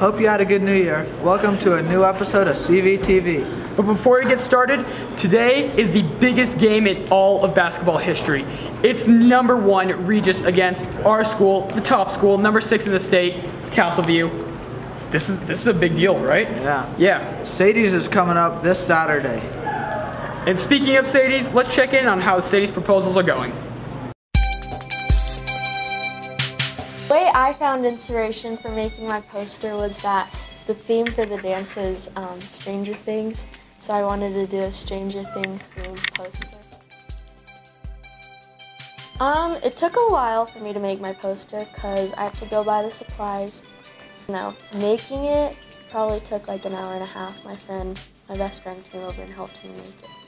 Hope you had a good new year. Welcome to a new episode of CVTV. But before we get started, today is the biggest game in all of basketball history. It's number one Regis against our school, the top school, number six in the state, Castleview. This is this is a big deal, right? Yeah. Yeah. Sadie's is coming up this Saturday. And speaking of Sadie's, let's check in on how Sadie's proposals are going. The way I found inspiration for making my poster was that the theme for the dance is um, Stranger Things, so I wanted to do a Stranger Things themed poster. Um, it took a while for me to make my poster because I had to go buy the supplies. You know, making it probably took like an hour and a half. My friend, my best friend came over and helped me make it.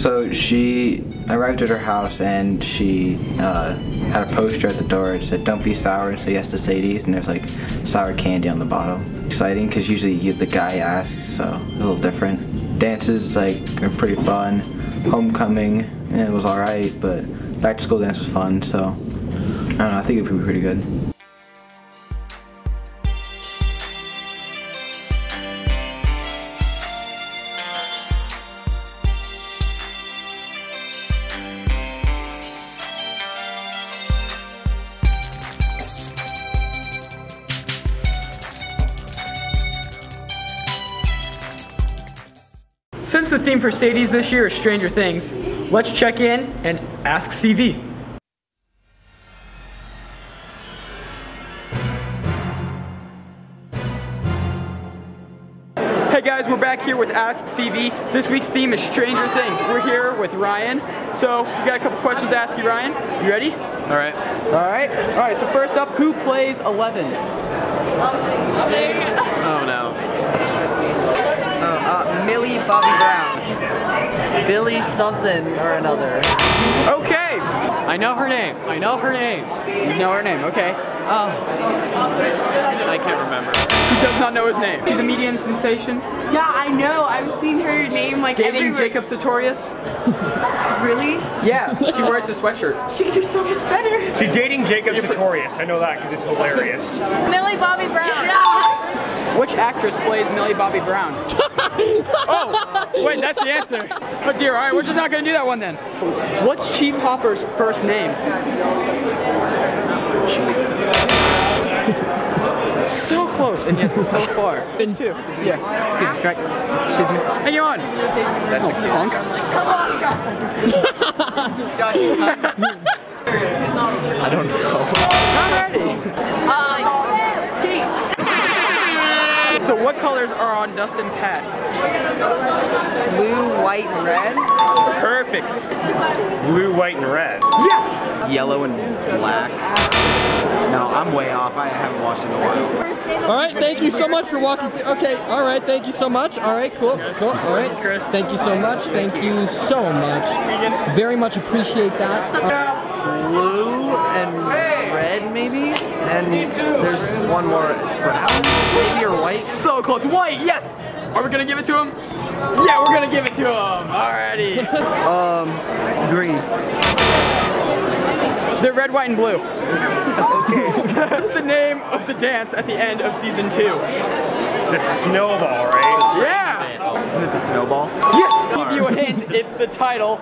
So she arrived at her house and she uh, had a poster at the door. It said, "Don't be sour, say yes to Sadie's," and there's like sour candy on the bottom. Exciting because usually you, the guy asks, so a little different. Dances like are pretty fun. Homecoming, it was all right, but back to school dance was fun. So I don't know. I think it would be pretty good. Since the theme for Sadie's this year is Stranger Things, let's check in and ask CV. Hey guys, we're back here with Ask CV. This week's theme is Stranger Things. We're here with Ryan. So, we got a couple questions to ask you, Ryan. You ready? All right. All right. All right, so first up, who plays 11? Um, oh no. Millie Bobby Brown. Billy something or another. Okay. I know her name. I know her name. You know her name, okay. Oh. I can't remember. Who does not know his name? She's a medium sensation. Yeah, I know. I've seen her name like Dating everywhere. Jacob Sartorius. Really? Yeah, she wears a sweatshirt. She could do so much better. She's dating Jacob Sartorius. I know that because it's hilarious. Millie Bobby Brown. Yeah. Which actress plays Millie Bobby Brown? oh, wait, that's the answer. Oh dear, all right, we're just not gonna do that one then. What's Chief Hopper's first name? Chief. So close and yet so far. Been two. Yeah. Excuse me. Shrek. Excuse me. Hang on. That's oh, a punk. Come on, Josh. I don't know. So what colors are on Dustin's hat? Blue, white, and red. Perfect. Blue, white, and red. Yes. Yellow and black. No, I'm way off. I haven't watched in a while. All right, thank you so much for walking. Through. Okay, all right, thank you so much. All right, cool, cool. All right, Chris. Thank you so much. Thank you so much. Very much appreciate that. Blue and red, maybe. And there's one more brown, maybe or white. So close. White. Yes. Are we gonna give it to him? Yeah, we're gonna give it to him. Alrighty. Um, green. They're red, white, and blue. okay. That's the name of the dance at the end of season two? It's the snowball, right? Yeah. Isn't it the snowball? Yes. Give you a hint. It's the title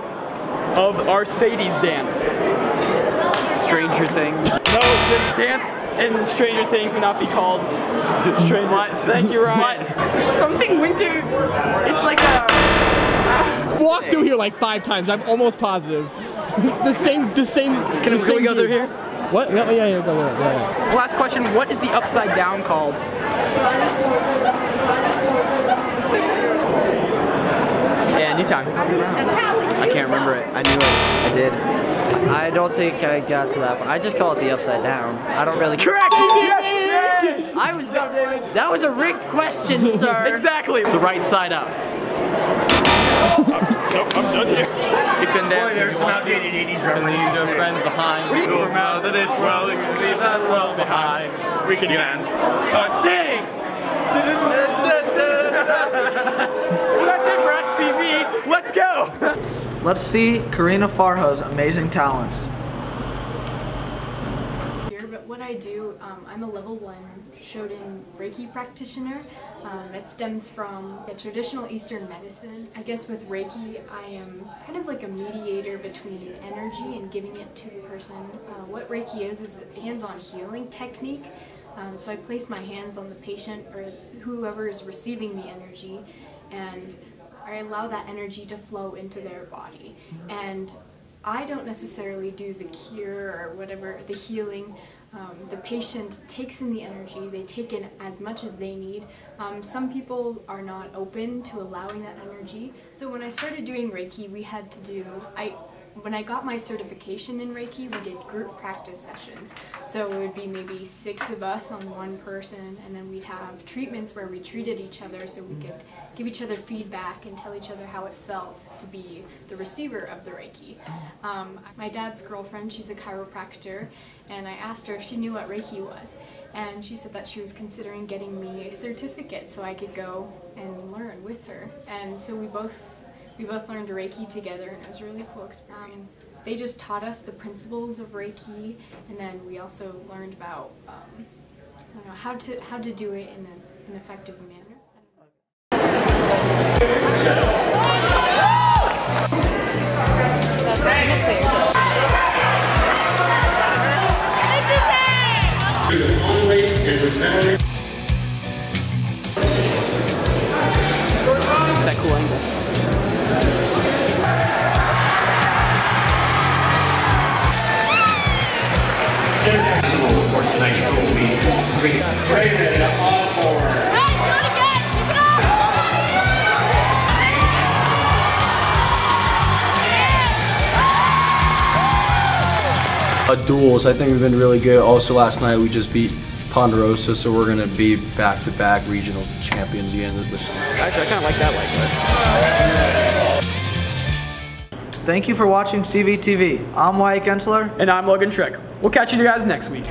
of our Sadie's dance. Stranger Things. No, the dance in Stranger Things would not be called Stranger. Thank you, Ryan. Something winter. It's like a. Walk through here like five times. I'm almost positive. the same, the same. Can, the same we go through here? What? Yeah, oh, yeah, yeah. Go there. Yeah. Last question. What is the upside down called? Yeah, anytime. I can't remember it. I knew it. I did. I don't think I got to that one. I just call it the upside down. I don't really. Correct. Yes. I was. That was a rigged question, sir. Exactly. The right side up. Nope, I'm done here. You can dance There's if some you want to. outdated 80s And references. leave your friends behind. Go out of this world and leave that world behind. We can dance. Uh, sing! Go. Let's see Karina Farho's amazing talents. Here, But what what I do, um, I'm a level one Shoden Reiki practitioner. Um, it stems from a traditional Eastern medicine. I guess with Reiki, I am kind of like a mediator between energy and giving it to the person. Uh, what Reiki is is a hands-on healing technique. Um, so I place my hands on the patient or whoever is receiving the energy, and I allow that energy to flow into their body. And I don't necessarily do the cure or whatever, the healing. Um, the patient takes in the energy, they take in as much as they need. Um, some people are not open to allowing that energy. So when I started doing Reiki, we had to do, I when I got my certification in Reiki, we did group practice sessions. So it would be maybe six of us on one person, and then we'd have treatments where we treated each other so we could give each other feedback and tell each other how it felt to be the receiver of the Reiki. Um, my dad's girlfriend, she's a chiropractor, and I asked her if she knew what Reiki was. And she said that she was considering getting me a certificate so I could go and learn with her. And so we both we both learned Reiki together and it was a really cool experience. They just taught us the principles of Reiki and then we also learned about um, know, how to how to do it in a, an effective manner. Uh, duels, I think we've been really good. Also last night we just beat Ponderosa, so we're gonna be back-to-back regional champions again this year. Actually, I kind of like that like Thank you for watching CVTV. I'm Wyatt Gensler. And I'm Logan Trick. We'll catch you guys next week.